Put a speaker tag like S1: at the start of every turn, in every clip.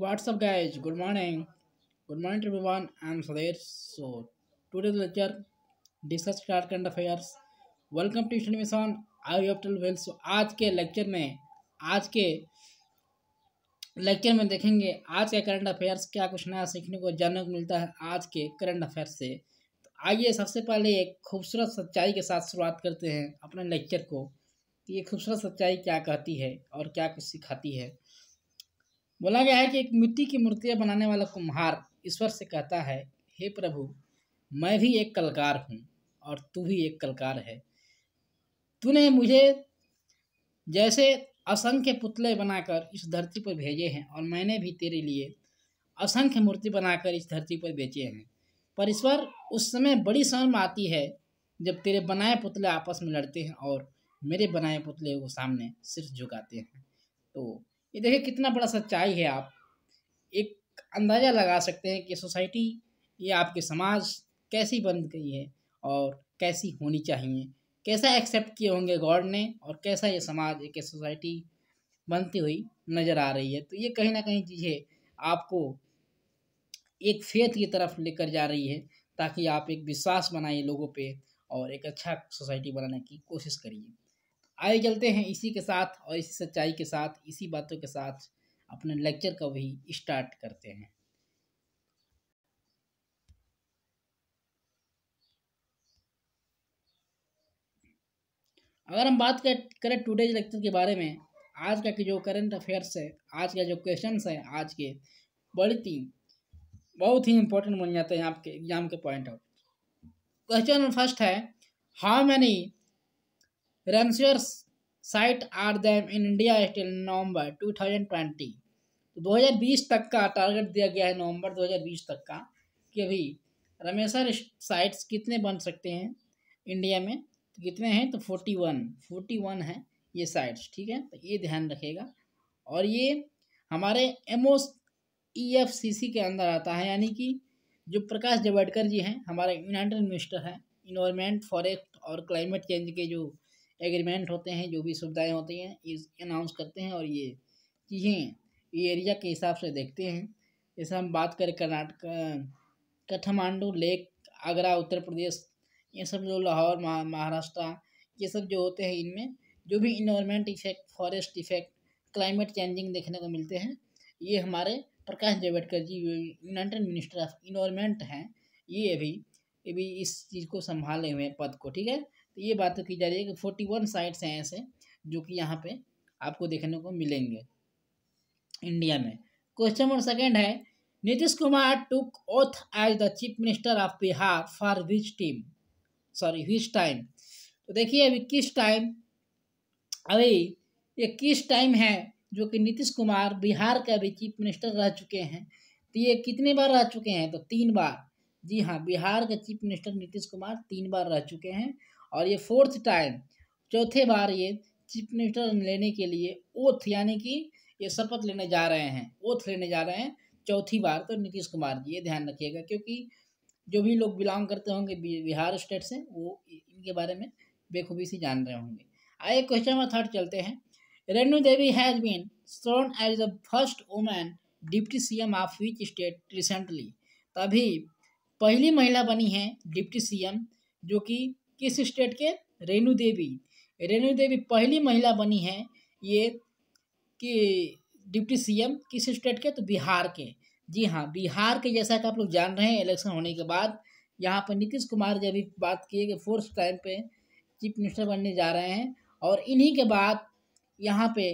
S1: What's up, guys? Good morning. Good morning to everyone. I'm Sadir. So, today's lecture discuss start current affairs. Welcome to study mission I hope to well so आज के lecture में आज के lecture में देखेंगे आज के current affairs क्या कुछ नया सीखने को जानने को मिलता है आज के करंट अफेयर्स से तो आइए सबसे पहले एक खूबसूरत सच्चाई के साथ शुरुआत करते हैं अपने लेक्चर को कि ये खूबसूरत सच्चाई क्या कहती है और क्या कुछ सिखाती है बोला गया है कि एक मिट्टी की मूर्तियाँ बनाने वाला कुम्हार ईश्वर से कहता है, हे प्रभु, मैं भी एक कलकार हूँ और तू भी एक कलकार है। तूने मुझे जैसे असंख्य पुतले बनाकर इस धरती पर भेजे हैं और मैंने भी तेरे लिए असंख्य मूर्ति बनाकर इस धरती पर बेचे हैं। पर ईश्वर, उस समय बड़ी शर्म आती है जब तेरे बनाए पुतले आपस में लड़ते हैं और मेरे बनाए पुतले को सामने सिर झुकाते हैं। तो ये देखिए कितना बड़ा सच्चाई है आप। एक अंदाज़ा लगा सकते हैं कि सोसाइटी, ये आपके समाज कैसी बन गई है और कैसी होनी चाहिए। कैसा एक्सेप्ट किए होंगे गॉड ने और कैसा ये समाज एक सोसाइटी बनती हुई नज़र आ रही है। तो ये कहीं ना कहीं चीज़ें आपको एक फेथ की तरफ़ लेकर जा रही है ताकि आप एक विश्वास बनाइए लोगों पे और एक अच्छा सोसाइटी बनाने की कोशिश करिए। आगे चलते हैं इसी के साथ और इसी सच्चाई के साथ, इसी बातों के साथ अपने लेक्चर का भी स्टार्ट करते हैं। अगर हम बात करें टुडेज लेक्चर के बारे में, आज का जो करंट अफेयर्स है, आज का जो क्वेश्चन है, आज के, बड़ी तीन, बहुत ही इंपॉर्टेंट बन जाते हैं आपके एग्ज़ाम के पॉइंट आउट क्वेश्चन फ़र्स्ट है how many Ramsar site are there in India till November 2020 तो 2020 तक का टारगेट दिया गया है नवंबर 2020 तक का कि अभी रमेसर साइट्स कितने बन सकते हैं इंडिया में? तो कितने हैं? तो फोर्टी वन फोर्टी वन है ये साइट्स ठीक है? तो ये ध्यान रखेगा। और ये हमारे एम ई एफ़ सी सी के अंदर आता है, यानी कि जो प्रकाश जावड़ेकर जी हैं, हमारे यूनाइटेड मिनिस्टर हैं इन्वायरमेंट फॉरेस्ट और क्लाइमेट चेंज के जो एग्रीमेंट होते हैं, जो भी सुविधाएँ होती हैं, इस अनाउंस करते हैं और ये चीज़ें एरिया के हिसाब से देखते हैं। जैसे हम बात करें कर्नाटक, कठमांडू, लेक, आगरा, उत्तर प्रदेश, ये सब जो लाहौर महाराष्ट्र, ये सब जो होते हैं इनमें, जो भी environment effect forest effect climate changing देखने को मिलते हैं, ये हमारे Prakash Javadekar ji united minister of environment हैं, ये अभी ये भी इस चीज़ को संभाले हुए पद को, ठीक है? तो ये बात तो की जा रही है कि फोर्टी वन साइट्स हैं ऐसे, जो कि यहाँ पे आपको देखने को मिलेंगे इंडिया में। क्वेश्चन नंबर सेकेंड है, Nitish Kumar took oath as the chief minister of Bihar for which team sorry which time तो देखिए अभी किस टाइम अभी ये किस टाइम है जो कि नीतीश कुमार बिहार के अभी चीफ मिनिस्टर रह चुके हैं? तो ये कितने बार रह चुके हैं? तो तीन बार। जी हाँ बिहार के चीफ मिनिस्टर नीतीश कुमार तीन बार रह चुके हैं। और ये फोर्थ टाइम, चौथे बार ये चीफ मिनिस्टर लेने के लिए ओथ, यानी कि ये शपथ लेने जा रहे हैं, ओथ लेने जा रहे हैं, चौथी बार तो नीतीश कुमार जी, ये ध्यान रखिएगा, क्योंकि जो भी लोग बिलोंग करते होंगे बिहार स्टेट से, वो इनके बारे में बेखूबी से जान रहे होंगे। आइए क्वेश्चन नंबर थर्ड चलते हैं। Renu Devi has been thrown as the first women deputy CM of which state recently तभी पहली महिला बनी है डिप्टी सीएम, जो कि किस स्टेट के? रेणु देवी। रेणु देवी पहली महिला बनी है ये कि डिप्टी सीएम किस स्टेट के? तो बिहार के। जी हाँ बिहार के जैसा कि आप लोग जान रहे हैं इलेक्शन होने के बाद, यहाँ पर नीतीश कुमार जब भी बात किए कि फोर्थ टाइम पे चीफ मिनिस्टर बनने जा रहे हैं और इन्हीं के बाद यहाँ पे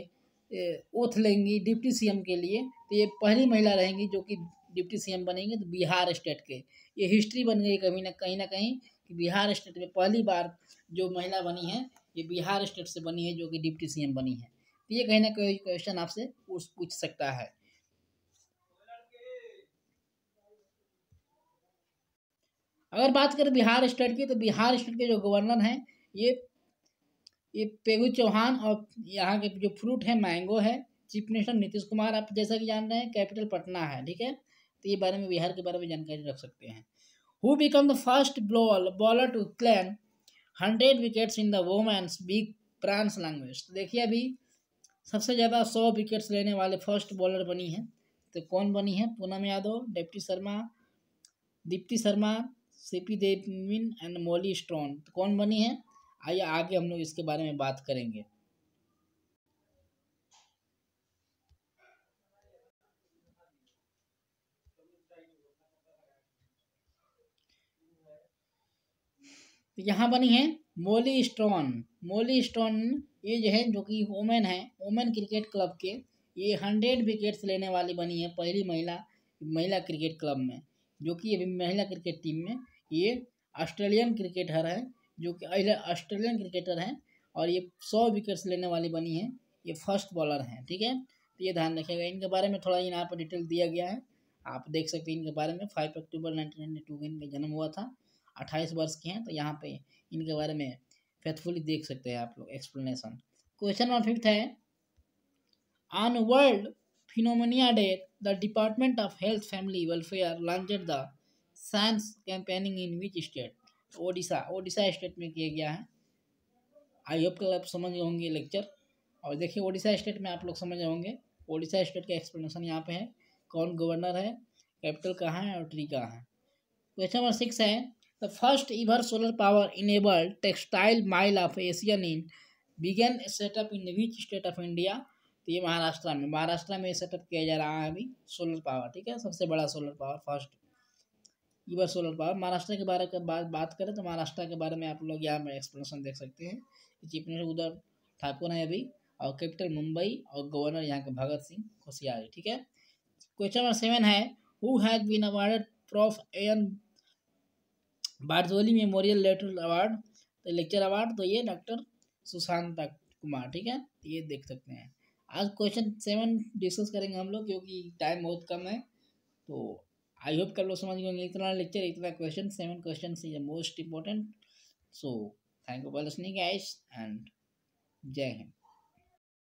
S1: ओथ लेंगी डिप्टी सीएम के लिए। तो ये पहली महिला रहेंगी जो कि डिप्टी सीएम बनेंगे तो बिहार स्टेट के। ये हिस्ट्री बन गई कभी ना, कहीं ना कहीं। कि बिहार स्टेट में पहली बार जो महिला बनी है, ये बिहार स्टेट से बनी है, जो कि डिप्टी सीएम बनी है। तो ये कहीं ना कहीं क्वेश्चन आपसे पूछ सकता है। अगर बात करें बिहार स्टेट की तो बिहार स्टेट के जो गवर्नर हैं, ये ये पेगू चौहान और यहाँ के जो फ्रूट है, मैंगो है, चीफ मिनिस्टर नीतीश कुमार, आप जैसा कि जान रहे हैं, कैपिटल पटना है, ठीक है? तो ये बारे में बिहार के बारे में जानकारी रख सकते हैं। Who become the first bowler to claim hundred wickets in the women's Big Bash League देखिए अभी सबसे ज़्यादा सौ विकेट्स लेने वाले फ़र्स्ट बॉलर बनी हैं। तो कौन बनी है? Poonam Yadav, Deepti Sharma, Deepti Sharma Sophie Devine and Molly Strano तो कौन बनी है? आइए आगे हम लोग इसके बारे में बात करेंगे। तो यहाँ बनी है मोली स्टोन मोली स्टोन ये जो है, जो कि वोमेन है, वोमेन क्रिकेट क्लब के, ये हंड्रेड विकेट्स लेने वाली बनी है पहली महिला महिला क्रिकेट क्लब में, जो कि अभी महिला क्रिकेट टीम में, ये ऑस्ट्रेलियन क्रिकेटर है, जो कि ऑस्ट्रेलियन क्रिकेटर हैं, और ये सौ विकेट्स लेने वाली बनी है, ये फ़र्स्ट बॉलर हैं, ठीक है? तो ये ध्यान रखिएगा, इनके बारे में थोड़ा यहाँ पर डिटेल दिया गया है, आप देख सकते हैं इनके बारे में, five October nineteen ninety two में इनका जन्म हुआ था। अट्ठाईस वर्ष के हैं तो यहाँ पे इनके बारे में फेथफुली देख सकते हैं आप लोग एक्सप्लेनेशन क्वेश्चन नंबर फिफ्थ है on world pneumonia day the department of health family welfare launched the science campaigning in which state Odisha Odisha state में किया गया है। आई होप कल आप समझ होंगे लेक्चर और देखिए ओडिशा स्टेट में आप लोग समझ होंगे। ओडिशा स्टेट का एक्सप्लेनेशन यहाँ पे है। कौन गवर्नर है कैपिटल कहाँ है और ट्री कहाँ है? क्वेश्चन नंबर सिक्स है the first ever solar power enabled textile mill of Asian in begin setup in which state of India तो ये महाराष्ट्र में महाराष्ट्र में सेटअप किया जा रहा है अभी सोलर पावर ठीक है? सबसे बड़ा solar power first ever solar power Maharashtra के बारे में बात बात करें तो महाराष्ट्र के बारे में आप लोग यहाँ में एक्सप्लेनेशन देख सकते हैं चीफ मिनिस्टर उधर ठाकुर है अभी, और कैपिटल मुंबई और गवर्नर यहाँ के भगत सिंह कोशियारी, ठीक है? क्वेश्चन नंबर सेवन है who has been awarded prof N Barjoli memorial letter award तो लेक्चर अवार्ड तो ये डॉक्टर सुशांत कुमार, ठीक है? ये देख सकते हैं। आज क्वेश्चन सेवन डिस्कस करेंगे हम लोग, क्योंकि टाइम बहुत कम है। तो आई होप कर लो समझ गए इतना लेक्चर इतना question seven question is most important so thank you for listening guys and जय हिंद।